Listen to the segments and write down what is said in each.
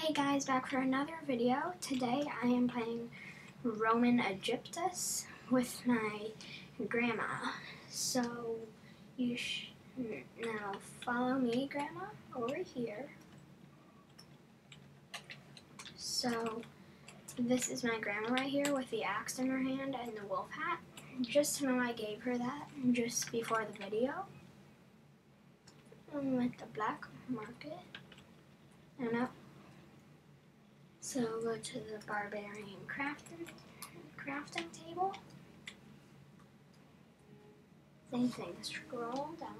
Hey guys, back for another video. Today I am playing Roman Egyptus with my grandma. So you sh- now follow me, grandma, over here. So this is my grandma right here with the axe in her hand and the wolf hat. Just to know I gave her that just before the video. And with the black market. And up so go to the barbarian crafting crafting table. Same thing, scroll down.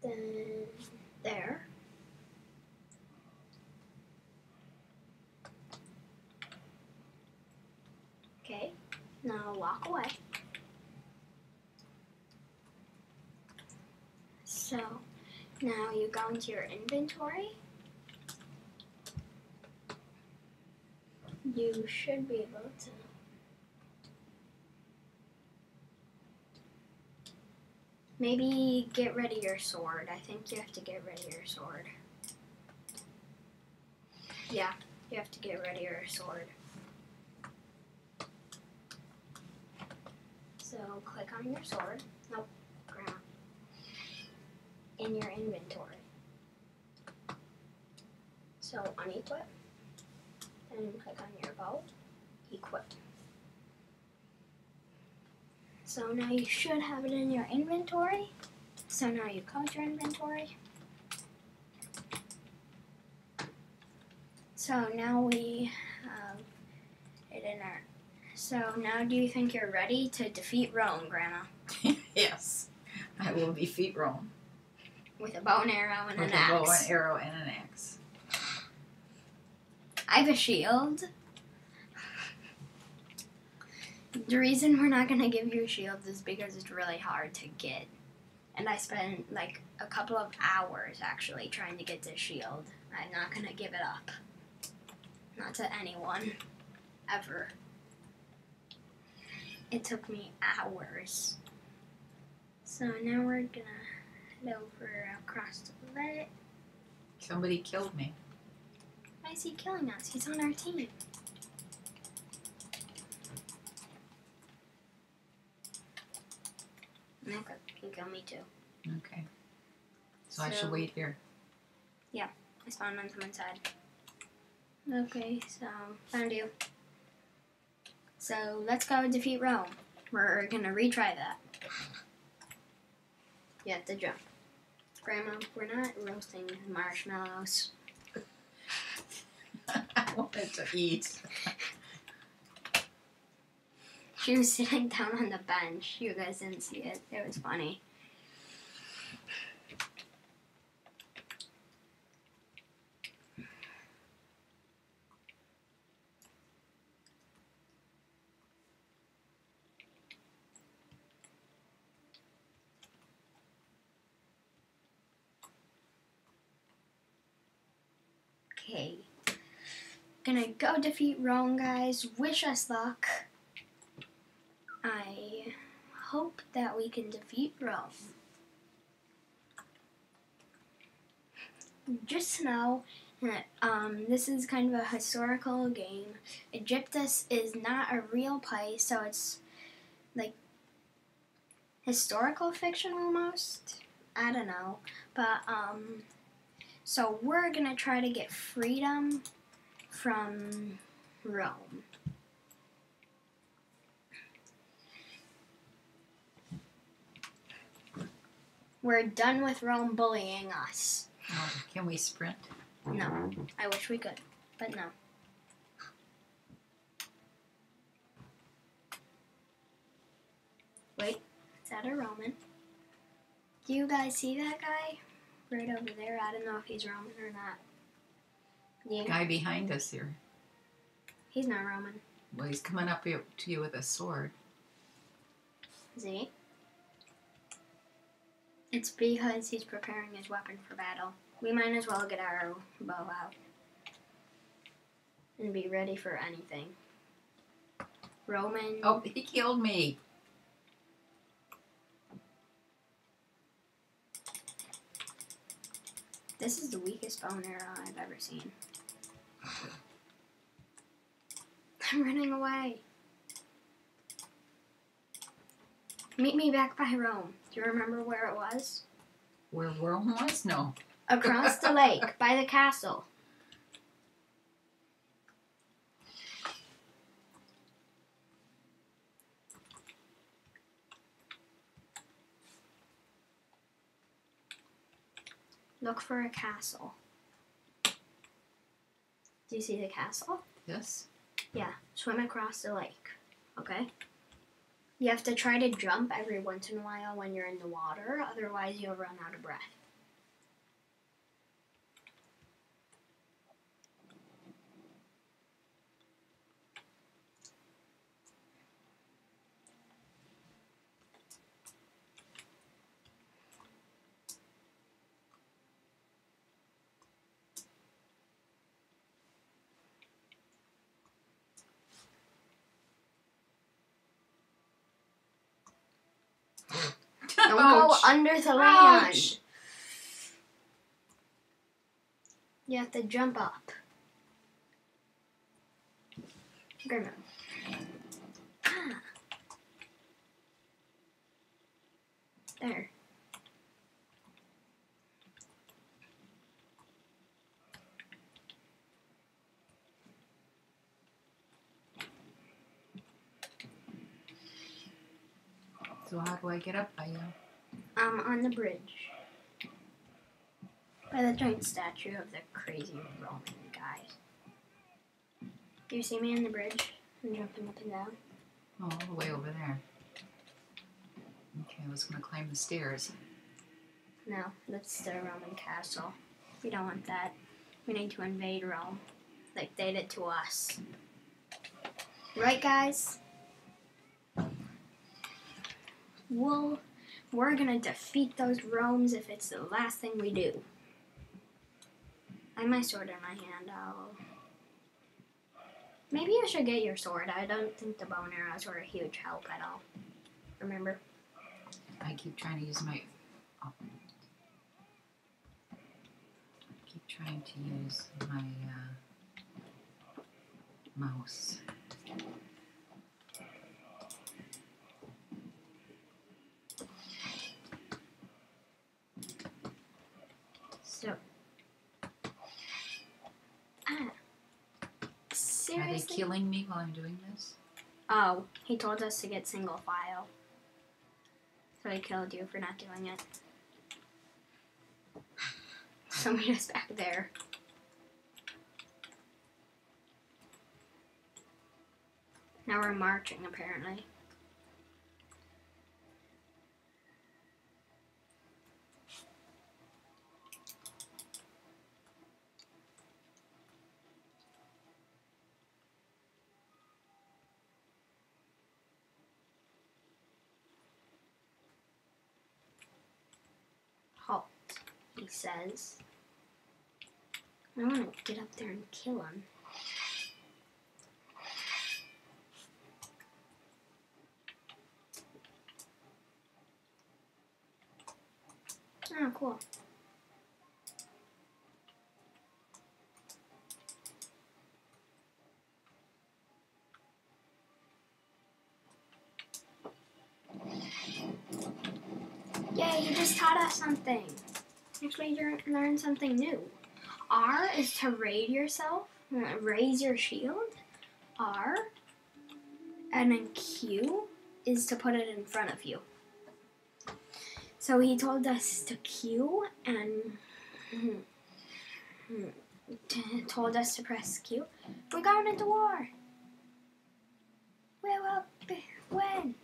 Then there. Okay, now walk away. So now you go into your inventory. You should be able to maybe get rid of your sword. I think you have to get rid of your sword. Yeah, you have to get rid of your sword. So click on your sword. Nope, in your inventory. So unequip, then click on your bow, equip. So now you should have it in your inventory. So now you close your inventory. So now we have it in our. So now do you think you're ready to defeat Rome, Grandma? yes, I will defeat Rome With a bow and arrow and with an a bow, an arrow, and an axe. I have a shield. The reason we're not gonna give you a shield is because it's really hard to get. And I spent like a couple of hours actually trying to get this shield. I'm not gonna give it up. Not to anyone. Ever. It took me hours. So now we're gonna head over across the lake. Somebody killed me. Why is he killing us? He's on our team. Okay, can kill me too. Okay. So, I should wait here. Yeah, I spawned on someone's side. Okay, so found you. So let's go defeat Rome. We're gonna retry that. You have to jump. Grandma, we're not roasting marshmallows. I wanted to eat. She was sitting down on the bench. You guys didn't see it. It was funny. Okay. Gonna go defeat Rome, guys. Wish us luck. I hope that we can defeat Rome. Just know that um, this is kind of a historical game. Egyptus is not a real place, so it's like historical fiction almost. I don't know, but um, so we're gonna try to get freedom from Rome. We're done with Rome bullying us. Oh, can we sprint? No, I wish we could, but no. Wait, is that a Roman? Do you guys see that guy? Right over there. I don't know if he's Roman or not. Yeah, Guy behind us here. he's not Roman. Well, he's coming up to you with a sword. Is he? It's because he's preparing his weapon for battle. We might as well get our bow out and be ready for anything. Roman. Oh, he killed me. This is the weakest bone arrow I've ever seen. I'm running away. Meet me back by Rome. Do you remember where it was? Where Rome was? No. Across the lake, by the castle. Look for a castle. Do you see the castle? Yes. Yeah, swim across the lake. Okay? You have to try to jump every once in a while when you're in the water, otherwise, you'll run out of breath. Don't Ouch. go under the land. You have to jump up. Grandma. Ah. There. So how do I get up by you? Um, on the bridge. By the giant statue of the crazy Roman guy. Do you see me on the bridge? I'm jumping up and down. Oh, all the way over there. Okay, I was gonna climb the stairs. No, that's the Roman castle. We don't want that. We need to invade Rome. Like they did to us. Right, guys? Well, we're gonna defeat those Romes if it's the last thing we do. I have my sword in my hand. I'll. Maybe you should get your sword. I don't think the bone arrows were a huge help at all. Remember? I keep trying to use my. Oh. I keep trying to use my uh, mouse. So. Ah. Are they Seriously? killing me while I'm doing this? Oh, he told us to get single file. So he killed you for not doing it. So meet us back there. Now we're marching, apparently. Halt, he says. I want to get up there and kill him. Oh, cool. Yay, you just taught us something. Actually, you learn something new. R is to raid yourself, raise your shield. R. And then Q is to put it in front of you. So he told us to Q and told us to press Q. We're going into war. We will be- win.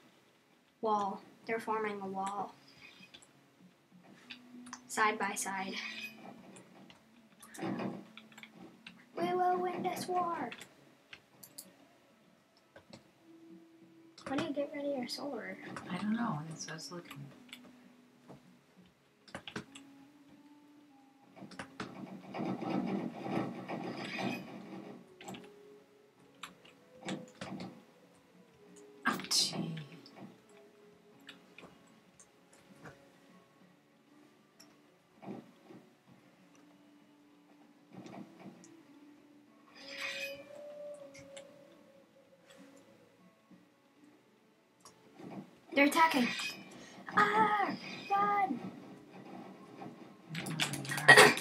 Wall. They're forming a wall. Side by side. We will win this war. How do you get rid of your sword? I don't know. That's what I was looking. They're attacking. Ah! Run!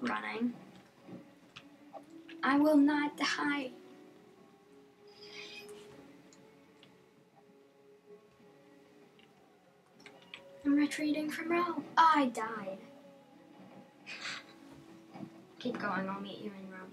Running. I will not die. I'm retreating from Rome. I died. Keep going, I'll meet you in Rome.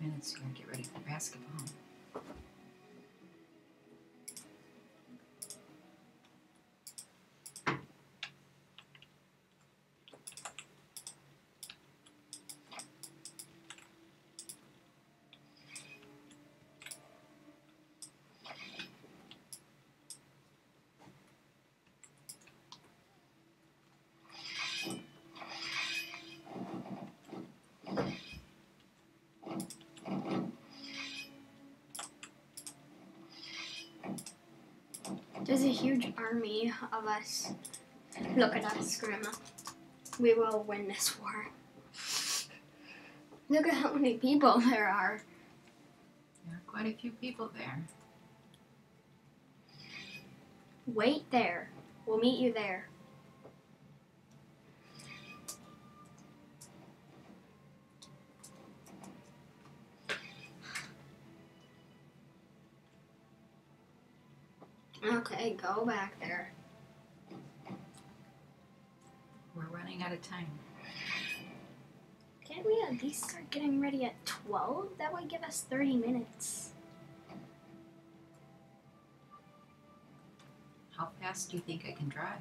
Minutes here. Get ready for basketball. There's a huge army of us. Look at us, Grandma. We will win this war. Look at how many people there are. There are quite a few people there. Wait there. We'll meet you there. Okay, go back there. We're running out of time. Can't we at least start getting ready at 12? That would give us 30 minutes. How fast do you think I can drive?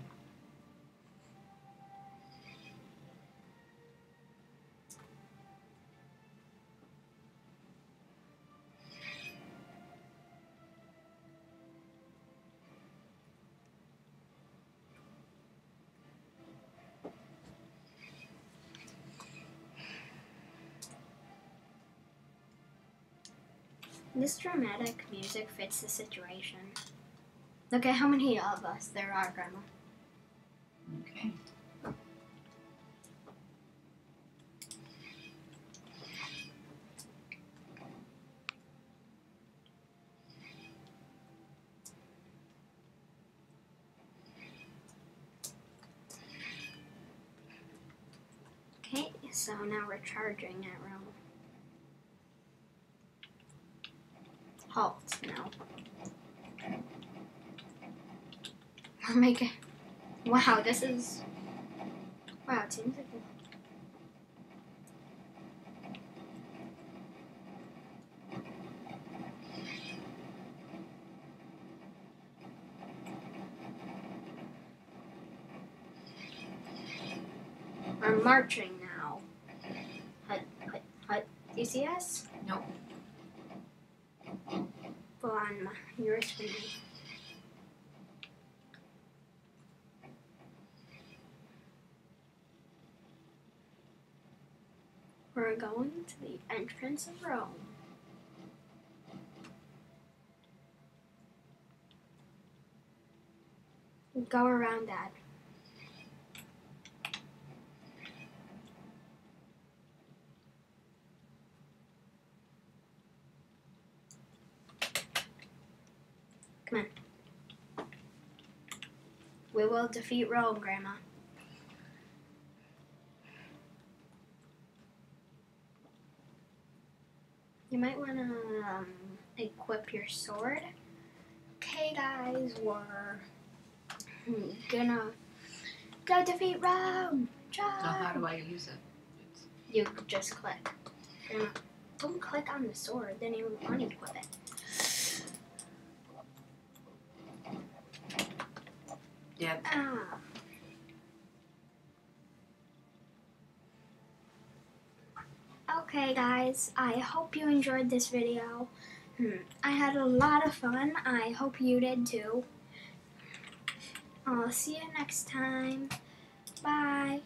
This dramatic music fits the situation. Look at how many of us there are, Grandma. Okay. Okay, so now we're charging at Rome. Halt now. We're making. Wow, this is. Wow, it seems like. We're marching now. Hut, hut, hut. Do you see us? Nope. Go on your screen. We're going to the entrance of Rome. Go around that. Come on. We will defeat Rome, Grandma. You might want to um, equip your sword. Okay, guys, we're gonna go defeat Rome. So how Rome. do I use it? You just click. Don't click on the sword, then you unequip it. Ah. Okay, guys, I hope you enjoyed this video. Hmm, I had a lot of fun. I hope you did too. I'll see you next time. Bye.